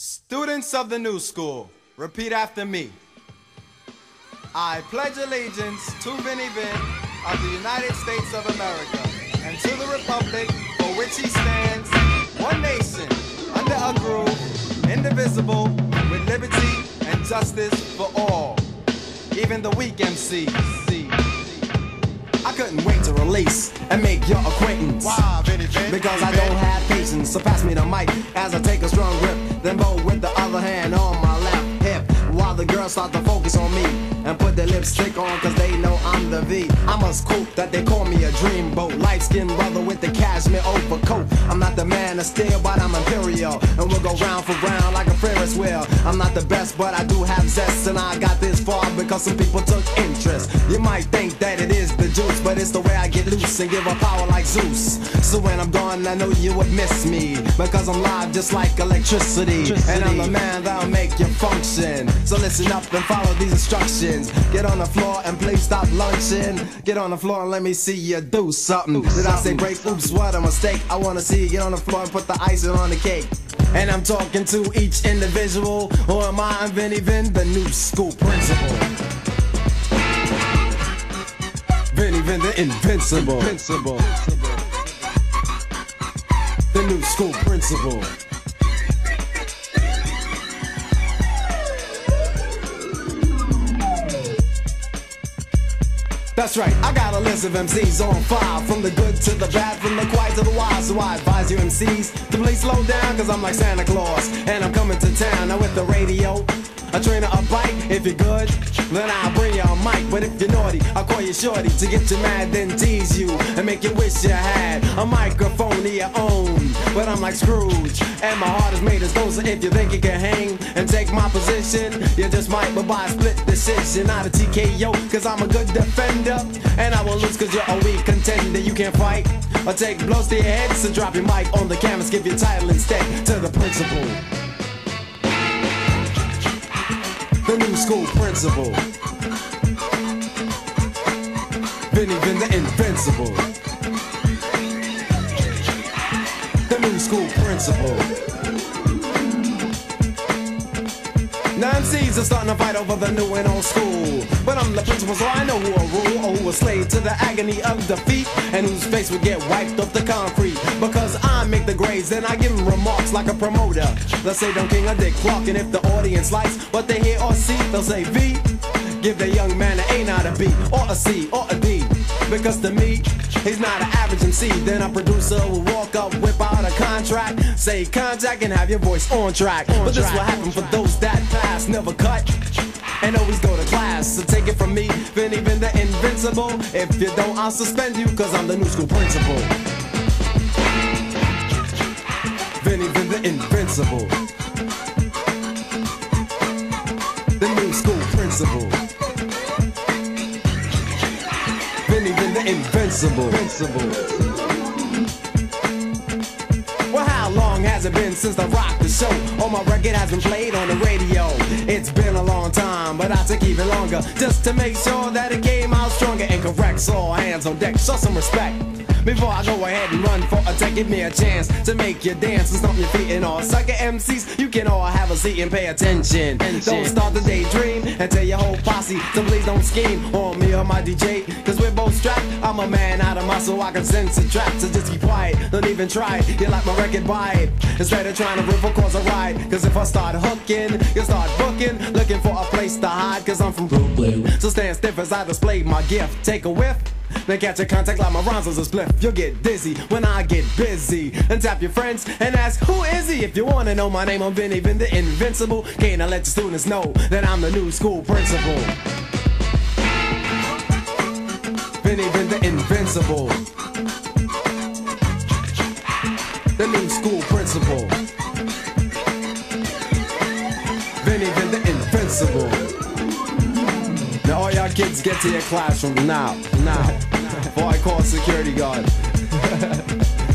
Students of the new school, repeat after me. I pledge allegiance to Vinnie Vin of the United States of America and to the republic for which he stands, one nation, under a groove, indivisible, with liberty and justice for all, even the weak MCs. I couldn't wait to release and make your acquaintance. Why? Because I don't have patience, so pass me the mic as I take a strong grip. Then bow with the other hand on my left hip. While the girls start to focus on me and put their lipstick on, cause they know I'm the V. I'm a scoop that they call me a dreamboat. Light skinned brother with the cashmere overcoat. I'm not the man of steel, but I'm imperial. And we'll go round for round like a Ferris wheel. I'm not the best, but I do have zest. And I got this far because some people took interest. You might think that it is the juice, but it's the way I get loose and give a power like Zeus. So when I'm gone, I know you would miss me because I'm live just like electricity. And I'm the man that'll make you function. So listen up and follow these instructions. Get on the floor and please stop lunching. Get on the floor and let me see you do something. Did I say break? Oops, what a mistake. I wanna see you get on the floor and put the icing on the cake. And I'm talking to each individual. Or am I, I'm the new school principal. Vin, the invincible. Invincible. The new school principal. That's right, I got a list of MCs on file From the good to the bad, from the quiet to the wild So I advise you MCs to please slow down Cause I'm like Santa Claus And I'm coming to town now with the radio a trainer, a bike, if you're good, then I'll bring you a mic. But if you're naughty, I'll call you shorty to get you mad, then tease you and make you wish you had a microphone of your own. But I'm like Scrooge, and my heart is made of stone. So if you think you can hang and take my position, you just might, but by a split decision, not a TKO, cause I'm a good defender. And I will lose cause you're a weak contender. You can't fight or take blows to your head, so drop your mic on the canvas, give your title instead to the principal. Principal. Vinnie Vin the invincible. The new school principal. MCs are starting to fight over the new and old school. But I'm the principal, so I know who will rule or who will slave to the agony of defeat and whose face will get wiped off the concrete. Because I make the grades, then I give them remarks like a promoter. Let's say Don King or Dick Clark, and if the audience likes what they hear or see, they'll say V. Give the young man an A, not a B, or a C, or a D. Because to me, he's not an average MC. Then a producer will walk up, whip out a contract, say contact, and have your voice on track. but this will happen for those that pass, never cut and always go to class. So take it from me, Vinnie Vin the invincible. If you don't, I'll suspend you, cause I'm the new school principal. Vinnie Vin the invincible. The new school principal. Vinnie Vin the invincible. Invincible. How long has it been since I rocked the show? Oh, my record has been played on the radio. It's been a long time, but I took even longer just to make sure that it came out stronger and correct. So all hands on deck, show some respect. Before I go ahead and run for a attack, give me a chance to make you dance and stomp your feet and all. Sucker MCs, you can all have a seat and pay attention. Don't start the daydream and tell your whole posse to please don't scheme on me or my DJ. Cause we're both strapped. I'm a man out of muscle, I can sense a trap. So even try it. You like my record, it. Instead of trying to rip or cause a ride. Cause if I start hooking, you'll start booking. Looking for a place to hide, cause I'm from Brooklyn. So stand stiff as I display my gift. Take a whiff. Then catch a contact like my rhymes was a spliff. You'll get dizzy when I get busy. And tap your friends and ask, who is he? If you wanna know my name, I'm Vinnie Vin the Invincible. Can't I let the students know that I'm the new school principal? Vinnie Vin the Invincible. Now all y'all kids get to your classroom now, now. Before I call security guard.